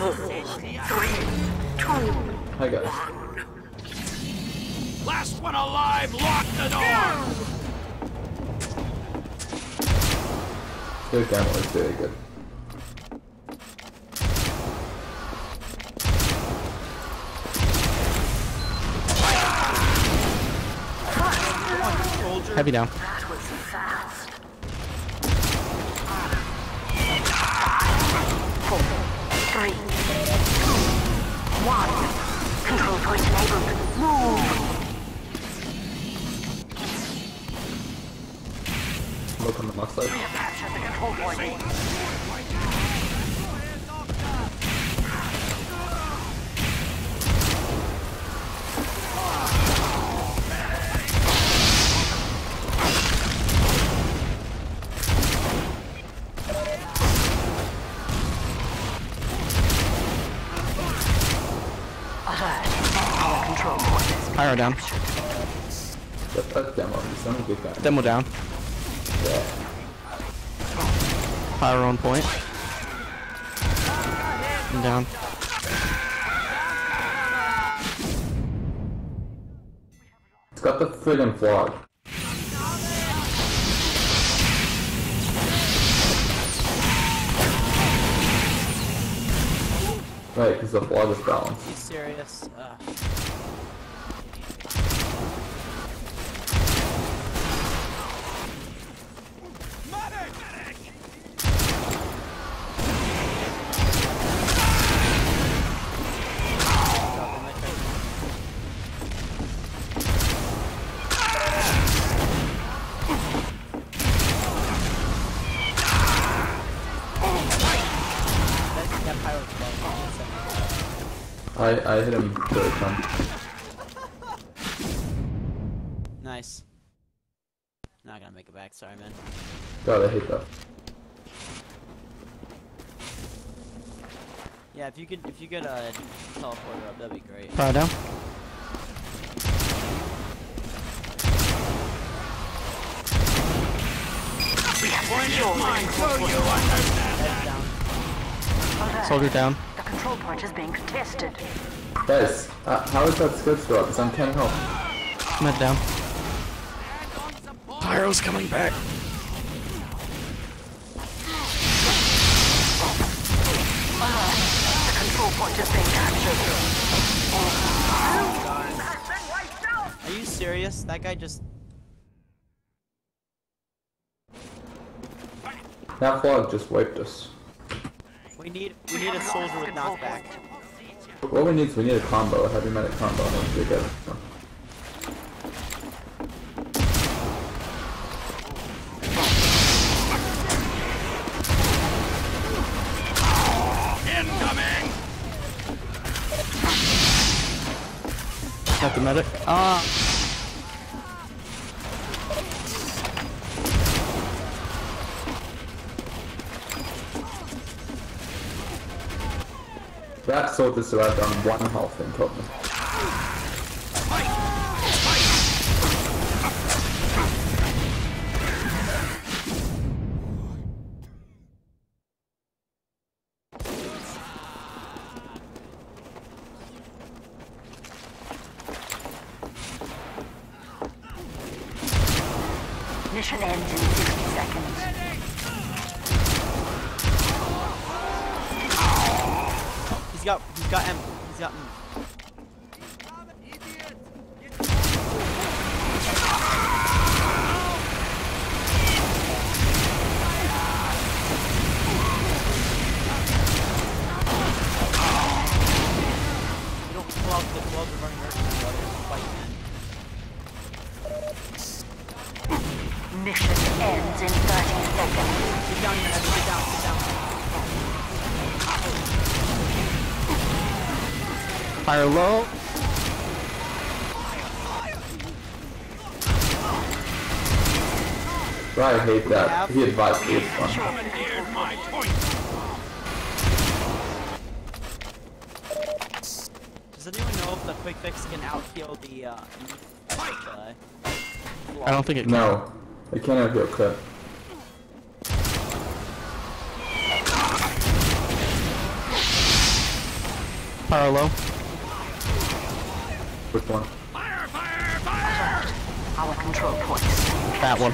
Four, three, two, Hi guys. Last one alive, lock the door! Good demo is very good. Heavy down. One. Control point enabled. Move. Look on the left side. Capture the control point. Control point Pyro down. That, that's demo. He's good guy. Demo down. Yeah. Pyro on point. And down. It's got the friggin' phlog. Right, because the phlog is balanced. You serious? Uh, I, I hit him third time. Nice. Not gonna make it back, sorry man. God, I hate that. Yeah, if you could if you could uh teleporter up, that'd be great. Pyro down. We have secured the control point. Heads down. Soldier down. The control point is being contested. Guys, uh, how is that skill still up? Because I'm 10 health. Med down. Pyro's coming back. The control point is being captured. Are you serious? That guy just That phlog just wiped us. We need we need a soldier with knockback. What we need is we need a combo, a heavy medic combo. and we'll get. Incoming! Got the medic. Ah. That soldier survived on one health in total. Mission ends got he's got M. He's got M. We don't pull out the gloves of our merchants, brother. Fight, man. Mission ends in 30 seconds. Get down, have get down, get down. Pyro low. But I hate that. He advised me it's fun. Commandeered my point! Does anyone know if the quick fix can out heal the uh, uh I don't think it can. No. I can't have your clip. Pyro low. Which one? Fire, fire, fire! Our control points. That one.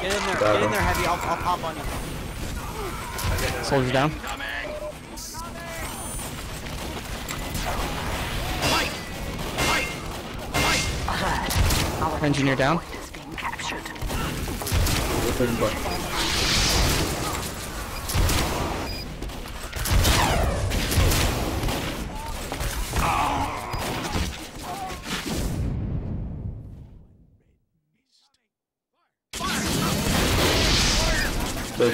Get in there. Got Get in there, heavy. I'll, I'll pop on you. Soldiers down. Fight! Fight! Fight! Engineer down. is being captured.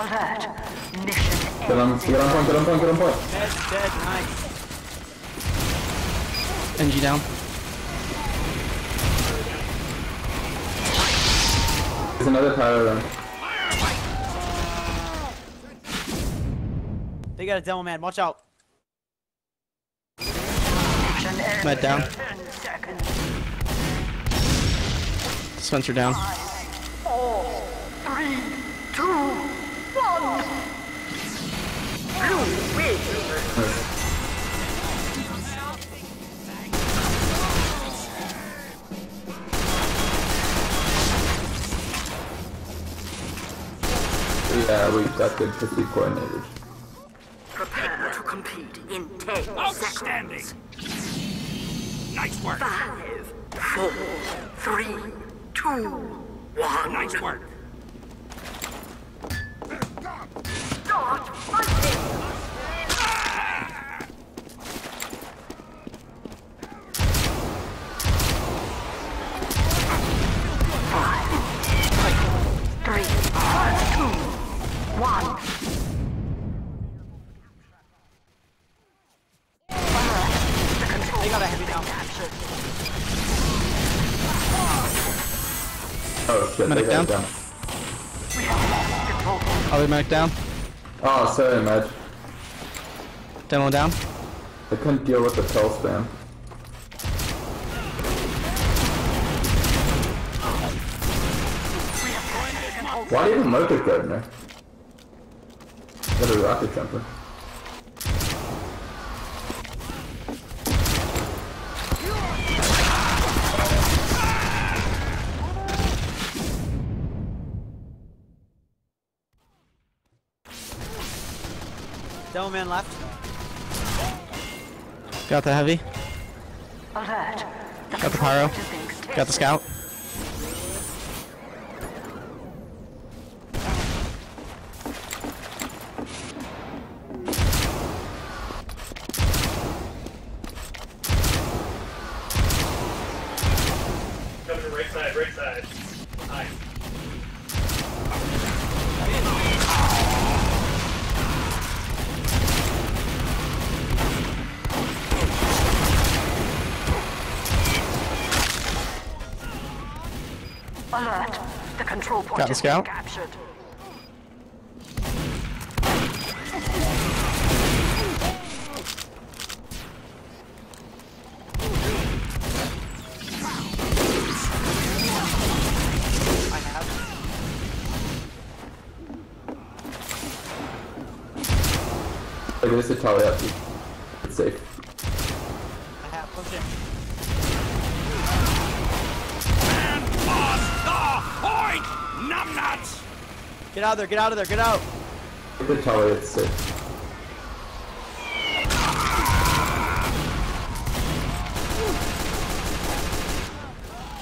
Alert. Mission Get on, get on point, get on point, get on point. Dead, dead, nice. NG down. There's another pyro then. They got a demo man. Watch out. Mission Med down. in ten seconds. Spencer down. Four, three, two, one. Blue win. Yeah, we got good to be coordinated. Prepare to compete in ten Outstanding! seconds. Nice work! Five, four, three, two, one. Nice work! Medic they got it down. down. Other medic down. Oh, sorry, Madge. Demo down. I couldn't deal with the pill spam. Why do you even look at Gardener? Got a rocket jumper. Demo man left. Got the heavy. Alert. Got the pyro. Is being tested. Got the scout. Coming to right side, right side. Alert. The control point Got the is being scout. captured. I have. Like, there's a tally up. It's safe. I have. Push it. Lost the point! Numbnuts! Get out of there. Get out of there. Get out. Get the tally, it's safe.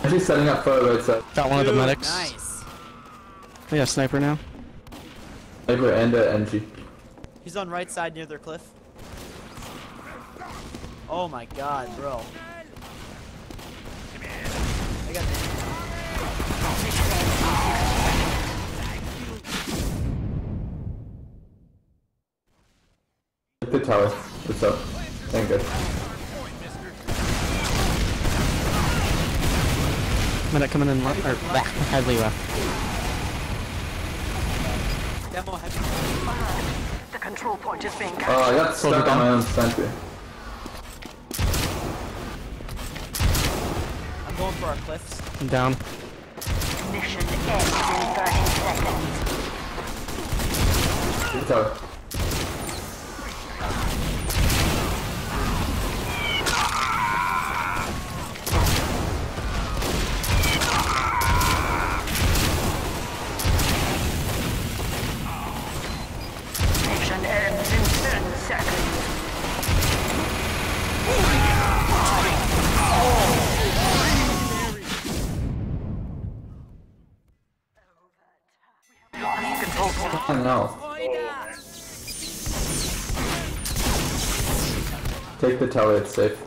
Actually setting up for the right side. Got one of the medics. Nice. We got sniper now. Sniper and uh, NG. He's on right side near their cliff. Oh my god, bro. I got Get the tally. What's up? Thank you. Minute coming in left, or back, heavily left. Demo heavy. The control point is being Oh, captured. I got Soldier stuck on down. my own sentry. I'm going for our cliffs. I'm down. Mission ends in 30 seconds. Good tower. No. Take the tower, it's safe.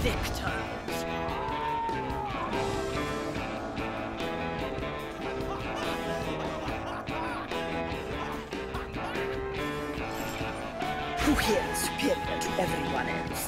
Victors. Who here is superior to everyone else?